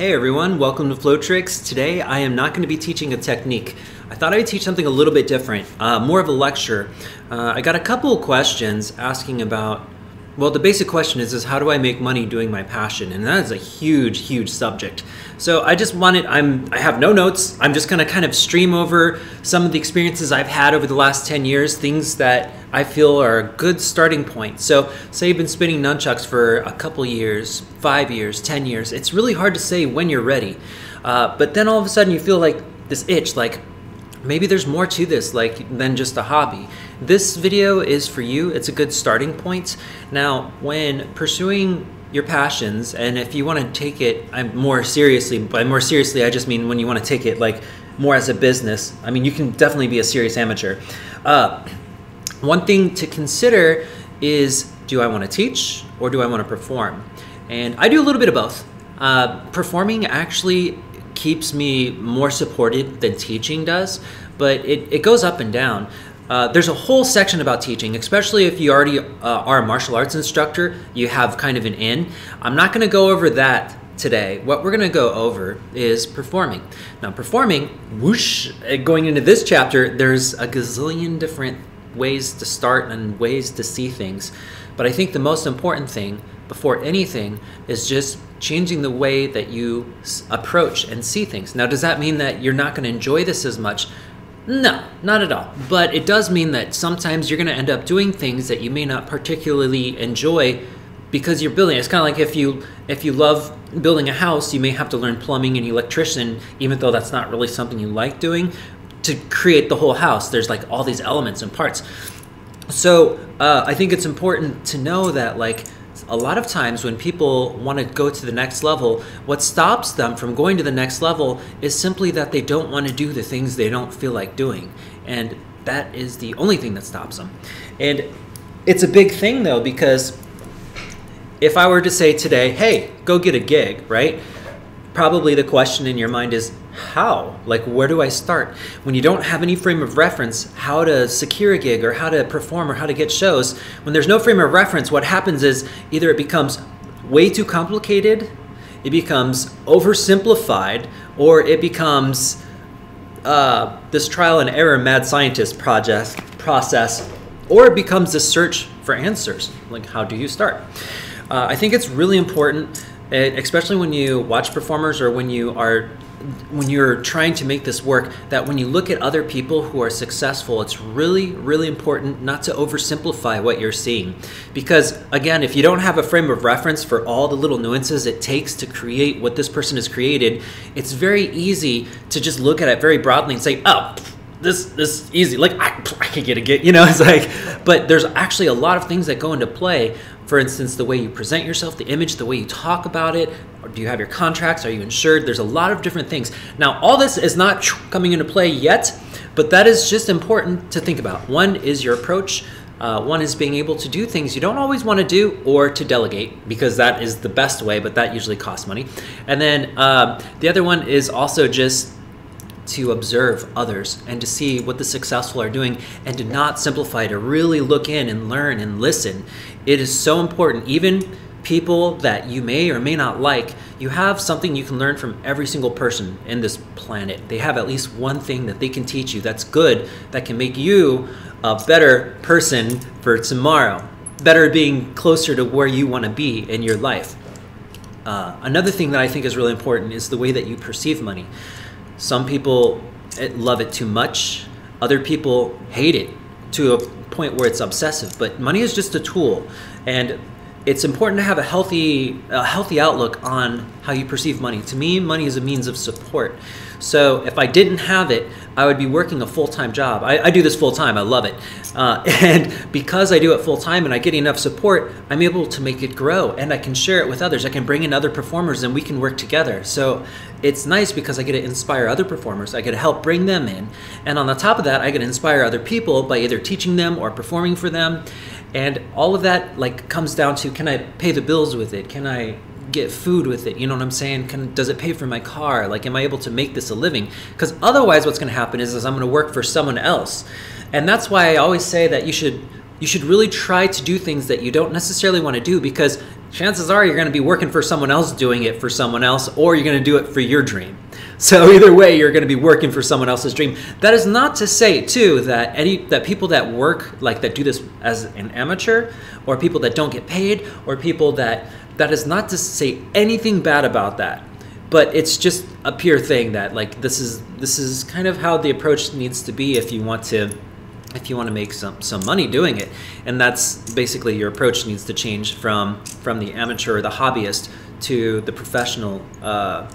Hey everyone, welcome to Flowtricks. Today I am not going to be teaching a technique. I thought I would teach something a little bit different, uh, more of a lecture. Uh, I got a couple questions asking about, well, the basic question is, is how do I make money doing my passion? And that is a huge, huge subject. So I just wanted, I'm, I have no notes. I'm just going to kind of stream over some of the experiences I've had over the last 10 years, things that I feel are a good starting point. So say you've been spinning nunchucks for a couple years, five years, 10 years. It's really hard to say when you're ready. Uh, but then all of a sudden you feel like this itch, like maybe there's more to this like than just a hobby. This video is for you. It's a good starting point. Now, when pursuing your passions and if you want to take it I'm more seriously by more seriously I just mean when you want to take it like more as a business I mean you can definitely be a serious amateur uh, one thing to consider is do I want to teach or do I want to perform and I do a little bit of both uh, performing actually keeps me more supported than teaching does but it, it goes up and down uh, there's a whole section about teaching, especially if you already uh, are a martial arts instructor, you have kind of an in. I'm not going to go over that today. What we're going to go over is performing. Now, performing, whoosh, uh, going into this chapter, there's a gazillion different ways to start and ways to see things. But I think the most important thing before anything is just changing the way that you approach and see things. Now, does that mean that you're not going to enjoy this as much? No, not at all. But it does mean that sometimes you're going to end up doing things that you may not particularly enjoy because you're building. It's kind of like if you if you love building a house, you may have to learn plumbing and electrician, even though that's not really something you like doing, to create the whole house. There's like all these elements and parts. So uh, I think it's important to know that like a lot of times when people want to go to the next level, what stops them from going to the next level is simply that they don't want to do the things they don't feel like doing. And that is the only thing that stops them. And it's a big thing though, because if I were to say today, hey, go get a gig, right? Probably the question in your mind is, how? Like, where do I start? When you don't have any frame of reference, how to secure a gig or how to perform or how to get shows, when there's no frame of reference, what happens is either it becomes way too complicated, it becomes oversimplified, or it becomes uh, this trial and error mad scientist project process, or it becomes a search for answers. Like, how do you start? Uh, I think it's really important, eh, especially when you watch performers or when you are when you're trying to make this work that when you look at other people who are successful it's really really important not to oversimplify what you're seeing. Because again if you don't have a frame of reference for all the little nuances it takes to create what this person has created it's very easy to just look at it very broadly and say oh this this is easy. Like I, I can get a get you know? It's like but there's actually a lot of things that go into play for instance, the way you present yourself, the image, the way you talk about it. do you have your contracts? Are you insured? There's a lot of different things. Now, all this is not coming into play yet, but that is just important to think about. One is your approach. Uh, one is being able to do things you don't always want to do or to delegate because that is the best way, but that usually costs money. And then uh, the other one is also just to observe others and to see what the successful are doing and to not simplify, to really look in and learn and listen. It is so important. Even people that you may or may not like, you have something you can learn from every single person in this planet. They have at least one thing that they can teach you that's good, that can make you a better person for tomorrow, better being closer to where you want to be in your life. Uh, another thing that I think is really important is the way that you perceive money. Some people eh, love it too much. Other people hate it to a point where it's obsessive. But money is just a tool, and it's important to have a healthy, a healthy outlook on how you perceive money. To me, money is a means of support. So if I didn't have it, I would be working a full time job. I, I, do this full time, I love it. Uh, and because I do it full time and I get enough support, I'm able to make it grow and I can share it with others. I can bring in other performers and we can work together. So it's nice because I get to inspire other performers, I get to help bring them in. And on the top of that, I get to inspire other people by either teaching them or performing for them. And all of that like comes down to can I pay the bills with it? Can I get food with it? You know what I'm saying? Can, does it pay for my car? Like, am I able to make this a living? Because otherwise, what's going to happen is, is I'm going to work for someone else. And that's why I always say that you should you should really try to do things that you don't necessarily want to do because chances are you're going to be working for someone else doing it for someone else or you're going to do it for your dream so either way you're going to be working for someone else's dream that is not to say too that any that people that work like that do this as an amateur or people that don't get paid or people that that is not to say anything bad about that but it's just a pure thing that like this is this is kind of how the approach needs to be if you want to if you want to make some some money doing it. And that's basically your approach needs to change from from the amateur or the hobbyist to the professional uh,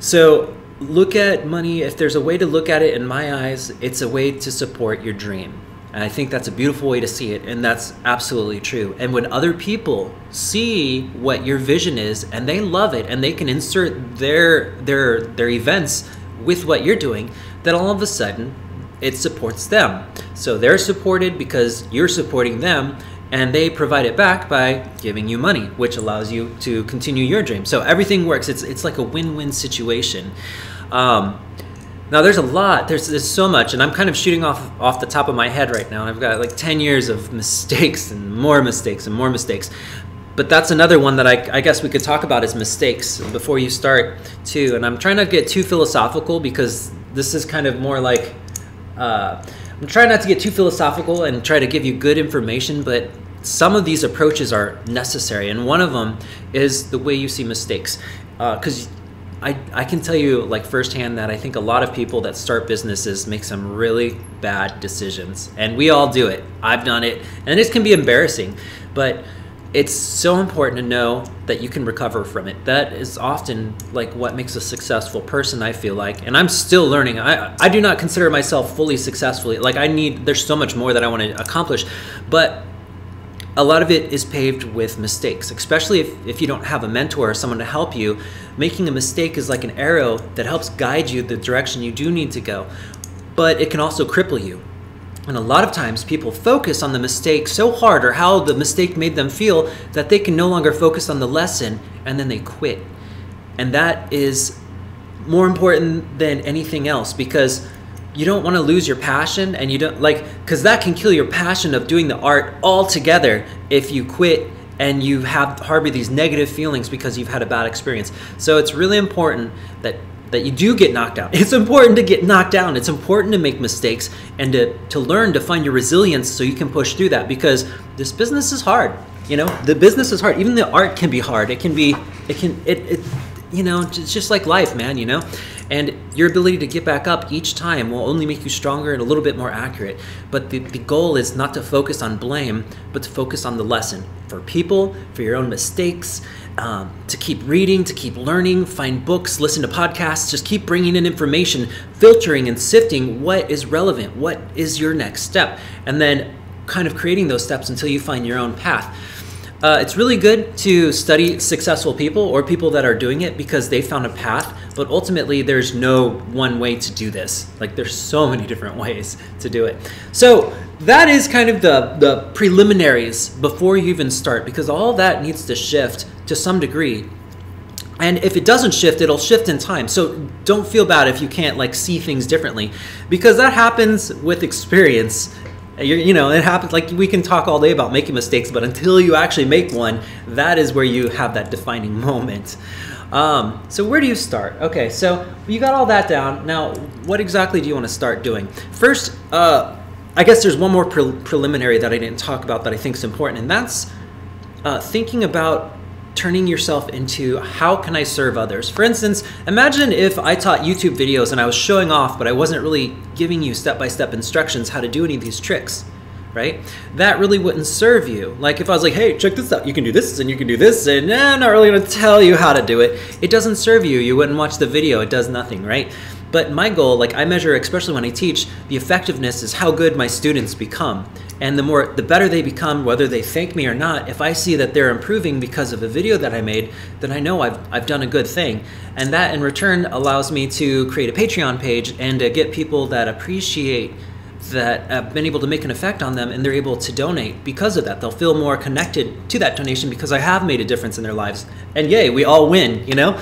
so look at money. If there's a way to look at it in my eyes it's a way to support your dream and i think that's a beautiful way to see it and that's absolutely true and when other people see what your vision is and they love it and they can insert their their their events with what you're doing then all of a sudden it supports them. So they're supported because you're supporting them, and they provide it back by giving you money, which allows you to continue your dream. So everything works. It's it's like a win-win situation. Um, now there's a lot. There's there's so much, and I'm kind of shooting off off the top of my head right now. I've got like 10 years of mistakes and more mistakes and more mistakes. But that's another one that I, I guess we could talk about is mistakes before you start too. And I'm trying not to get too philosophical because this is kind of more like uh, I'm trying not to get too philosophical and try to give you good information, but some of these approaches are necessary, and one of them is the way you see mistakes. Because uh, I, I can tell you, like, firsthand, that I think a lot of people that start businesses make some really bad decisions, and we all do it. I've done it, and it can be embarrassing, but it's so important to know that you can recover from it. That is often like what makes a successful person, I feel like. And I'm still learning. I, I do not consider myself fully successfully. Like, I need, there's so much more that I want to accomplish. But a lot of it is paved with mistakes, especially if, if you don't have a mentor or someone to help you. Making a mistake is like an arrow that helps guide you the direction you do need to go, but it can also cripple you and a lot of times people focus on the mistake so hard or how the mistake made them feel that they can no longer focus on the lesson and then they quit. And that is more important than anything else because you don't want to lose your passion and you don't like because that can kill your passion of doing the art altogether if you quit and you have harbor these negative feelings because you've had a bad experience. So it's really important that that you do get knocked down. It's important to get knocked down. It's important to make mistakes and to, to learn to find your resilience so you can push through that because this business is hard. You know, the business is hard. Even the art can be hard. It can be, it can, it, it you know, it's just like life, man, you know? And your ability to get back up each time will only make you stronger and a little bit more accurate. But the, the goal is not to focus on blame, but to focus on the lesson for people, for your own mistakes, um, to keep reading, to keep learning, find books, listen to podcasts, just keep bringing in information, filtering and sifting what is relevant, what is your next step, and then kind of creating those steps until you find your own path. Uh, it's really good to study successful people or people that are doing it because they found a path, but ultimately there's no one way to do this. Like there's so many different ways to do it. So that is kind of the, the preliminaries before you even start because all that needs to shift to some degree. And if it doesn't shift, it'll shift in time. So don't feel bad if you can't like see things differently because that happens with experience you're, you know, it happens. Like we can talk all day about making mistakes, but until you actually make one, that is where you have that defining moment. Um, so where do you start? Okay, so you got all that down. Now, what exactly do you want to start doing? First, uh, I guess there's one more pre- preliminary that I didn't talk about that I think is important, and that's uh, thinking about turning yourself into how can I serve others? For instance, imagine if I taught YouTube videos and I was showing off, but I wasn't really giving you step by step instructions how to do any of these tricks, right? That really wouldn't serve you. Like if I was like, hey, check this out, you can do this and you can do this, and eh, I'm not really gonna tell you how to do it, it doesn't serve you. You wouldn't watch the video, it does nothing, right? But my goal, like I measure, especially when I teach, the effectiveness is how good my students become. And the more, the better they become, whether they thank me or not, if I see that they're improving because of a video that I made, then I know I've, I've done a good thing. And that in return allows me to create a Patreon page and to get people that appreciate that I've been able to make an effect on them and they're able to donate because of that. They'll feel more connected to that donation because I have made a difference in their lives. And yay, we all win, you know?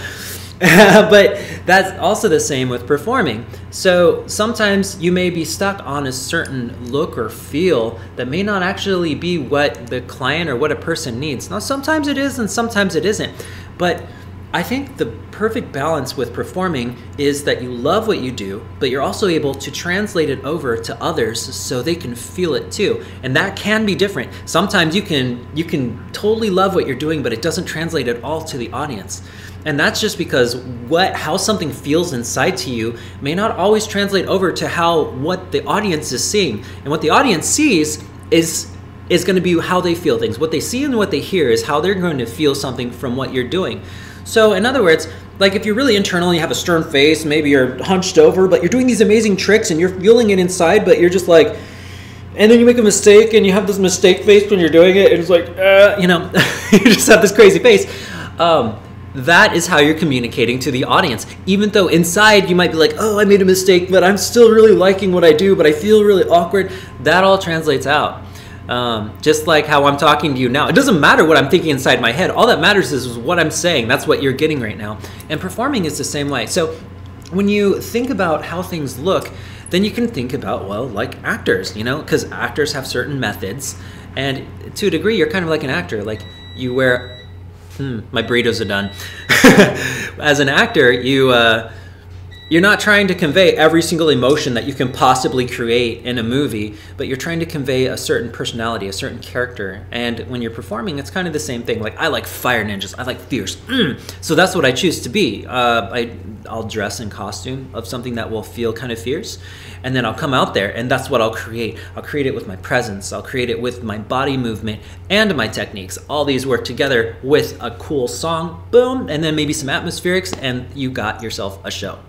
but that's also the same with performing. So sometimes you may be stuck on a certain look or feel that may not actually be what the client or what a person needs. Now, sometimes it is and sometimes it isn't. But I think the perfect balance with performing is that you love what you do, but you're also able to translate it over to others so they can feel it too. And that can be different. Sometimes you can you can totally love what you're doing, but it doesn't translate at all to the audience. And that's just because what how something feels inside to you may not always translate over to how what the audience is seeing. And what the audience sees is is going to be how they feel things. What they see and what they hear is how they're going to feel something from what you're doing. So, in other words, like if you're really internal, you have a stern face, maybe you're hunched over, but you're doing these amazing tricks and you're feeling it inside, but you're just like, and then you make a mistake and you have this mistake face when you're doing it, and it's like, uh, you know, you just have this crazy face. Um, that is how you're communicating to the audience. Even though inside you might be like, oh, I made a mistake, but I'm still really liking what I do, but I feel really awkward. That all translates out. Um, just like how I'm talking to you now. It doesn't matter what I'm thinking inside my head. All that matters is what I'm saying. That's what you're getting right now. And performing is the same way. So when you think about how things look, then you can think about, well, like actors, you know, because actors have certain methods. And to a degree, you're kind of like an actor. Like you wear, hmm, my burritos are done. As an actor, you, uh, you're not trying to convey every single emotion that you can possibly create in a movie, but you're trying to convey a certain personality, a certain character. And when you're performing, it's kind of the same thing. Like I like fire ninjas, I like fierce. Mm. So that's what I choose to be. Uh, I I'll dress in costume of something that will feel kind of fierce, and then I'll come out there, and that's what I'll create. I'll create it with my presence. I'll create it with my body movement and my techniques. All these work together with a cool song. Boom, and then maybe some atmospherics, and you got yourself a show.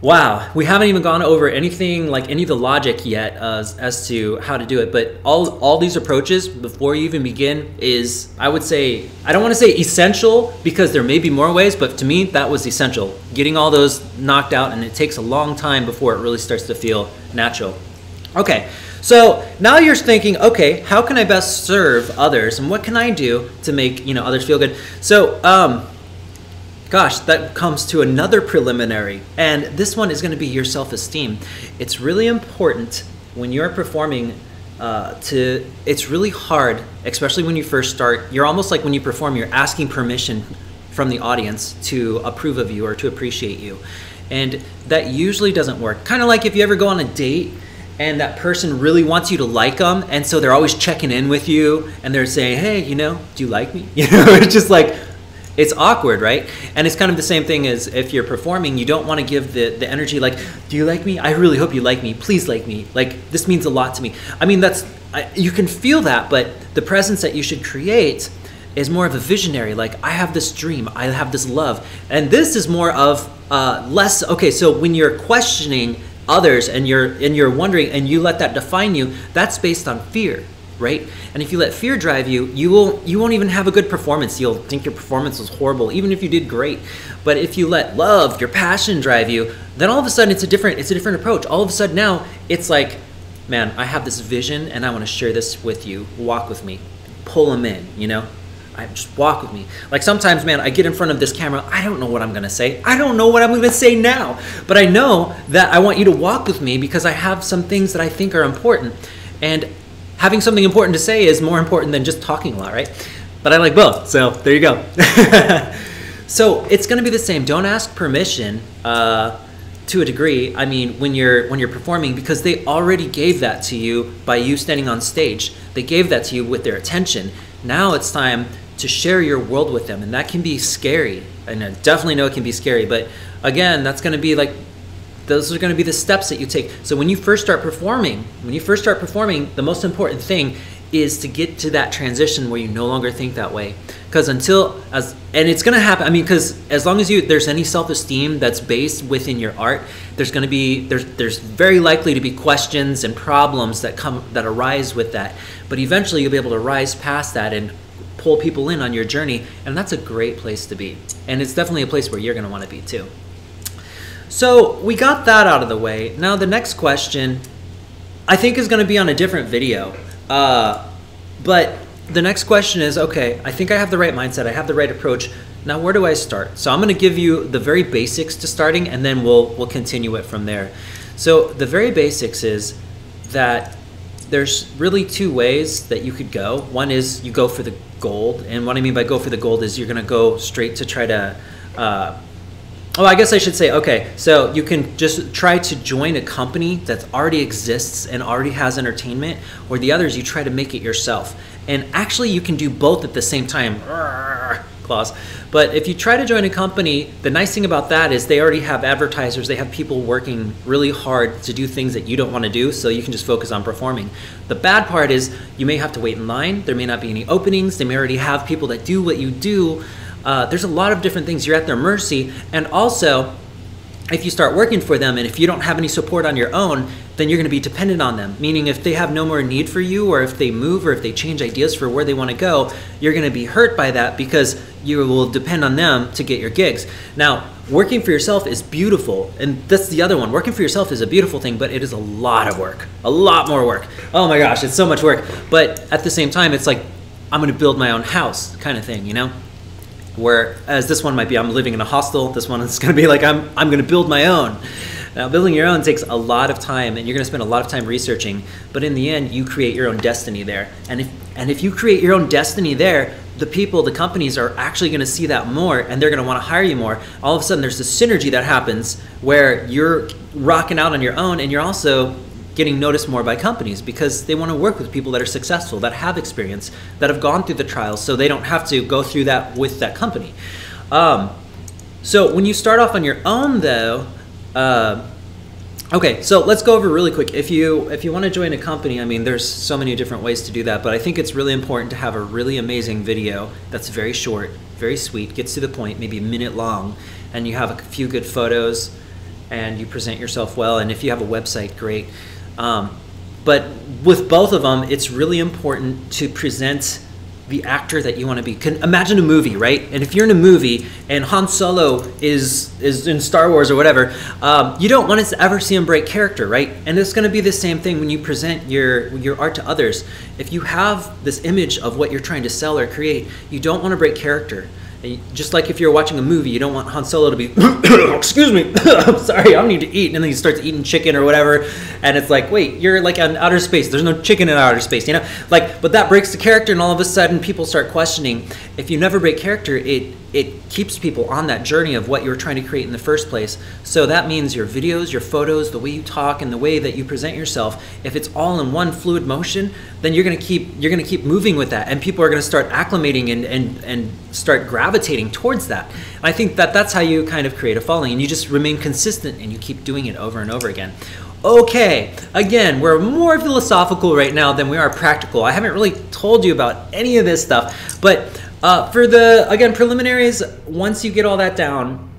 Wow, we haven't even gone over anything like any of the logic yet uh, as to how to do it. But all all these approaches before you even begin is, I would say, I don't want to say essential because there may be more ways, but to me that was essential. Getting all those knocked out, and it takes a long time before it really starts to feel natural. Okay, so now you're thinking, okay, how can I best serve others, and what can I do to make you know others feel good? So. Um, Gosh, that comes to another preliminary, and this one is going to be your self esteem. It's really important when you're performing uh, to, it's really hard, especially when you first start. You're almost like when you perform, you're asking permission from the audience to approve of you or to appreciate you. And that usually doesn't work. Kind of like if you ever go on a date and that person really wants you to like them and so they're always checking in with you and they're saying hey you know do you like me you know it's just like it's awkward, right? And it's kind of the same thing as if you're performing, you don't want to give the, the energy like, do you like me? I really hope you like me. Please like me. Like, this means a lot to me. I mean, that's, I, you can feel that, but the presence that you should create is more of a visionary. Like, I have this dream, I have this love. And this is more of uh, less, okay, so when you're questioning others and you're and you're wondering and you let that define you, that's based on fear right? And if you let fear drive you, you will you won't even have a good performance. You'll think your performance was horrible, even if you did great. But if you let love, your passion drive you, then all of a sudden it's a different it's a different approach. All of a sudden now it's like, man, I have this vision and I want to share this with you. Walk with me, pull them in. You know. I just walk with me. Like sometimes, man, I get in front of this camera. I don't know what I'm gonna say. I don't know what I'm gonna say now. But I know that I want you to walk with me because I have some things that I think are important. And having something important to say is more important than just talking a lot, right? But I like both, so there you go. so it's going to be the same. Don't ask permission uh, to a degree. I mean, when you're when you're performing, because they already gave that to you by you standing on stage. They gave that to you with their attention. Now it's time to share your world with them, and that can be scary. And I definitely know it can be scary. But again, that's going to be like those are going to be the steps that you take. So when you first start performing, when you first start performing, the most important thing is to get to that transition where you no longer think that way. Because until as and it's going to happen. I mean, because as long as you there's any self-esteem that's based within your art, there's going to be there's there's very likely to be questions and problems that come that arise with that. But eventually you'll be able to rise past that and pull people in on your journey, and that's a great place to be. And it's definitely a place where you're going to want to be too. So we got that out of the way. Now the next question, I think is going to be on a different video. Uh, but the next question is, okay, I think I have the right mindset. I have the right approach. Now, where do I start? So I'm going to give you the very basics to starting, and then we'll we'll continue it from there. So the very basics is that there's really two ways that you could go. One is you go for the gold, and what I mean by go for the gold is you're going to go straight to try to. Uh, oh, I guess I should say okay. So you can just try to join a company that already exists and already has entertainment, or the others you try to make it yourself. And actually, you can do both at the same time. Clause. But if you try to join a company, the nice thing about that is they already have advertisers, they have people working really hard to do things that you don't want to do, so you can just focus on performing. The bad part is you may have to wait in line, there may not be any openings, they may already have people that do what you do. Uh, there's a lot of different things, you're at their mercy. And also, if you start working for them and if you don't have any support on your own, then you're going to be dependent on them. Meaning, if they have no more need for you, or if they move, or if they change ideas for where they want to go, you're going to be hurt by that because you will depend on them to get your gigs. Now, working for yourself is beautiful, and that's the other one. Working for yourself is a beautiful thing, but it is a lot of work, a lot more work. Oh my gosh, it's so much work. But at the same time, it's like I'm going to build my own house kind of thing, you know? Whereas this one might be I'm living in a hostel. This one is going to be like I'm I'm going to build my own. Now, building your own takes a lot of time, and you're going to spend a lot of time researching. But in the end, you create your own destiny there. And if and if you create your own destiny there, the people, the companies are actually going to see that more, and they're going to want to hire you more. All of a sudden, there's this synergy that happens where you're rocking out on your own, and you're also getting noticed more by companies because they want to work with people that are successful, that have experience, that have gone through the trials, so they don't have to go through that with that company. Um, so when you start off on your own, though, uh, okay, so let's go over really quick. If you if you want to join a company, I mean, there's so many different ways to do that, but I think it's really important to have a really amazing video that's very short, very sweet, gets to the point, maybe a minute long, and you have a few good photos, and you present yourself well. And if you have a website, great. Um, but with both of them, it's really important to present the actor that you want to be. Can imagine a movie, right? And if you're in a movie and Han Solo is is in Star Wars or whatever, um, you don't want to ever see him break character, right? And it's going to be the same thing when you present your your art to others. If you have this image of what you're trying to sell or create, you don't want to break character. Just like if you're watching a movie, you don't want Han Solo to be, excuse me, I'm sorry, I need to eat. And then he starts eating chicken or whatever. And it's like, wait, you're like on outer space. There's no chicken in outer space, you know? Like, but that breaks the character, and all of a sudden people start questioning. If you never break character, it it keeps people on that journey of what you were trying to create in the first place. So that means your videos, your photos, the way you talk, and the way that you present yourself. If it's all in one fluid motion, then you're gonna keep you're gonna keep moving with that, and people are gonna start acclimating and and and start gravitating towards that. And I think that that's how you kind of create a following, and you just remain consistent and you keep doing it over and over again. Okay, again, we're more philosophical right now than we are practical. I haven't really told you about any of this stuff, but uh, for the again preliminaries, once you get all that down,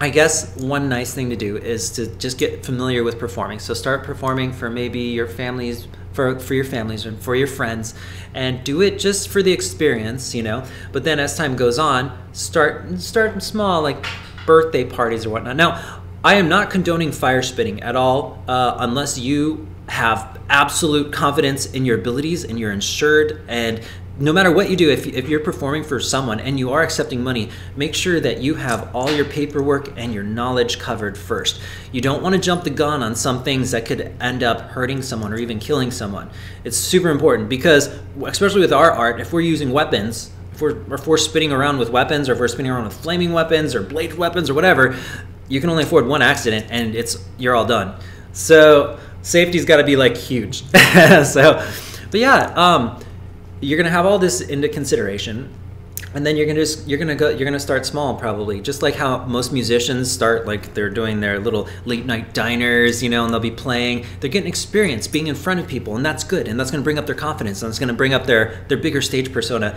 I guess one nice thing to do is to just get familiar with performing. So start performing for maybe your families, for for your families and for your friends, and do it just for the experience, you know. But then as time goes on, start start small, like birthday parties or whatnot. Now, I am not condoning fire spitting at all, uh, unless you have absolute confidence in your abilities and you're insured and no matter what you do, if, if you're performing for someone and you are accepting money, make sure that you have all your paperwork and your knowledge covered first. You don't want to jump the gun on some things that could end up hurting someone or even killing someone. It's super important because, especially with our art, if we're using weapons, if we're, if we're spinning around with weapons or if we're spinning around with flaming weapons or blade weapons or whatever, you can only afford one accident and it's you're all done. So safety's got to be like huge. so, but yeah, um, you're gonna have all this into consideration and then you're gonna just you're gonna go you're gonna start small probably just like how most musicians start like they're doing their little late night diners you know and they'll be playing. They're getting experience being in front of people and that's good and that's gonna bring up their confidence and it's gonna bring up their their bigger stage persona.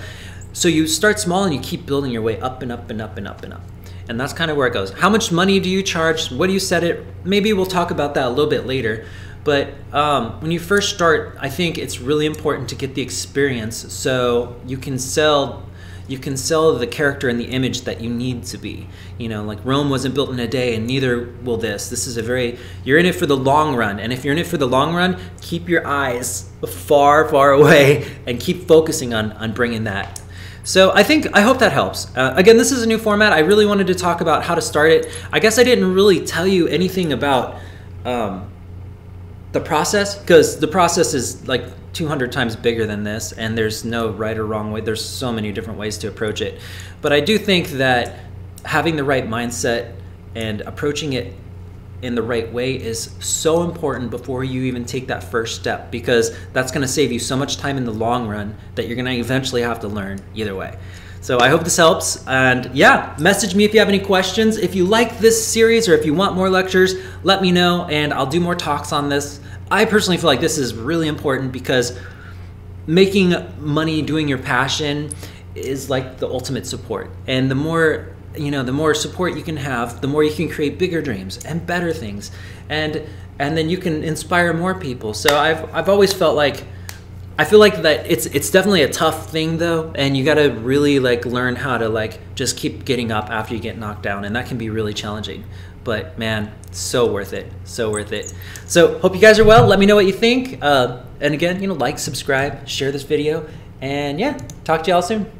So you start small and you keep building your way up and up and up and up and up and that's kind of where it goes. How much money do you charge? What do you set it? Maybe we'll talk about that a little bit later but um, when you first start, I think it's really important to get the experience so you can sell you can sell the character and the image that you need to be. You know, like Rome wasn't built in a day, and neither will this. This is a very, you're in it for the long run. And if you're in it for the long run, keep your eyes far, far away and keep focusing on, on bringing that. So I think I hope that helps. Uh, again, this is a new format. I really wanted to talk about how to start it. I guess I didn't really tell you anything about um, the process because the process is like 200 times bigger than this, and there's no right or wrong way. There's so many different ways to approach it. But I do think that having the right mindset and approaching it in the right way is so important before you even take that first step because that's going to save you so much time in the long run that you're going to eventually have to learn either way. So I hope this helps. And yeah, message me if you have any questions. If you like this series or if you want more lectures, let me know and I'll do more talks on this. I personally feel like this is really important because making money doing your passion is like the ultimate support. And the more you know the more support you can have the more you can create bigger dreams and better things and and then you can inspire more people so i've i've always felt like i feel like that it's it's definitely a tough thing though and you got to really like learn how to like just keep getting up after you get knocked down and that can be really challenging. But man so worth it so worth it. So hope you guys are well. Let me know what you think. Uh, and again you know like subscribe share this video and yeah talk to y'all soon